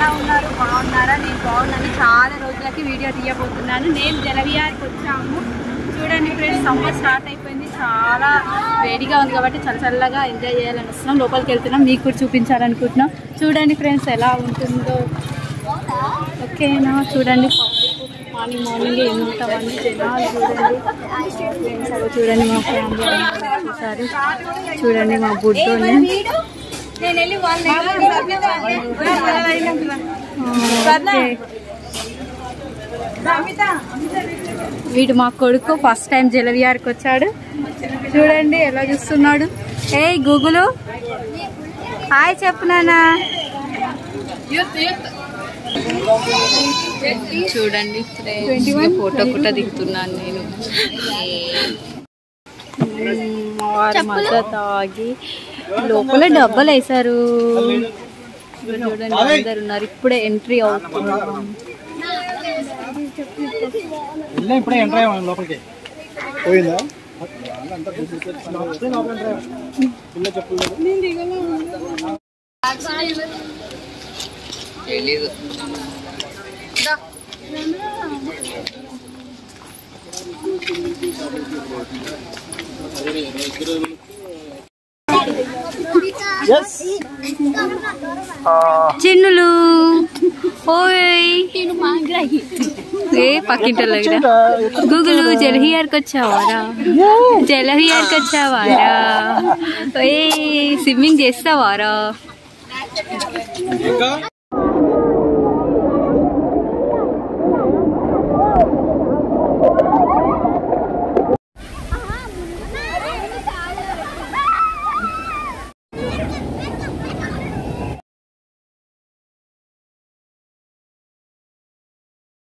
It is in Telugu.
ఎలా ఉన్నారు? బాగున్నారా? నేను బాగున్నాను. చాలా రోజులకి వీడియో తీయబోతున్నాను. నేను జలవిహార్కి వచ్చాము. చూడండి ఫ్రెండ్స్ సమ్మర్ స్టార్ట్ అయిపోయింది. చాలా వేడిగా ఉంది కాబట్టి చల్ల చల్లగా ఎంజాయ్ చేయాలని వస్తున్నాం లోపలికి వెళ్తున్నాం. మీకు కూడా చూపించాలనుకుంటున్నాం. చూడండి ఫ్రెండ్స్ ఎలా ఉంటుందో. ఓకేనా చూడండి. మార్నింగ్ మార్నింగ్ ఎంతమంది జనాలు చూడండి. ఫ్రెండ్స్ చూడండి మా ఫ్యామిలీ చూడండి మా బుడ్డోని. వీడు మా కొడుకు ఫస్ట్ టైం జలవిహార్కి వచ్చాడు. చూడండి ఎలా చూస్తున్నాడు. ఏ గూగులు. హాయ్ చెప్పు నాన్న. చూడండి ఫోటో కూడా దిగుతున్నాను నేను. వారి మధ్య తాగి లోపల డబ్బలు వేశారు. చూడండి అందరు ఉన్నారు. ఇప్పుడే ఎంట్రీ ఇప్పుడే ఎంటర్ అయ్యాం లోపలికి. పోయిందా? Yes ah. चिन्नलू। ओए। मांग रही। ये पाकिट लग रहा गुगलू चल ही यार कुछ हमारा चल ही स्विमिंग जैसा हमारा